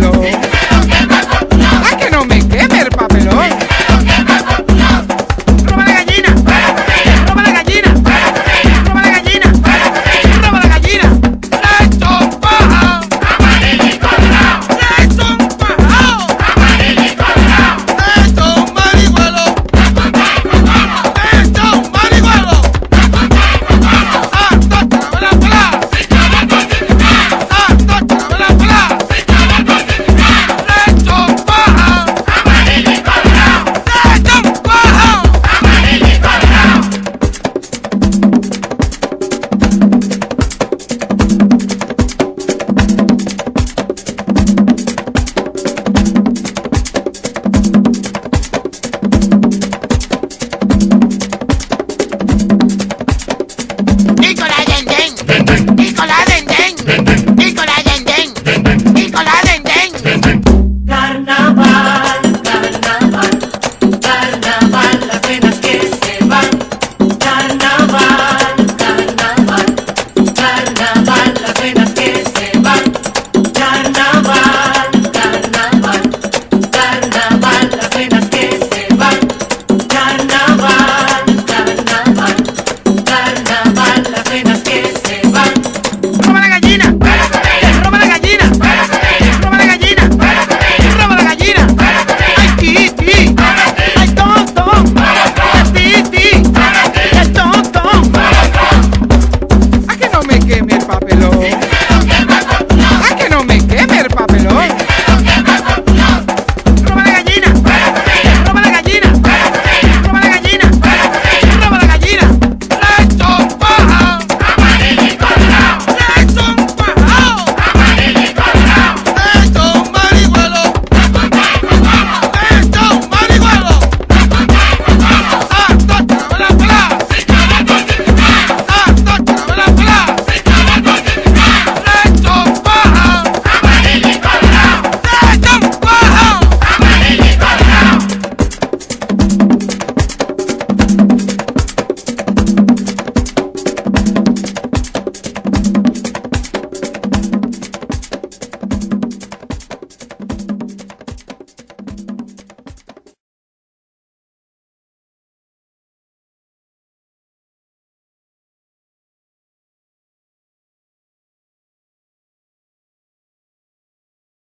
below.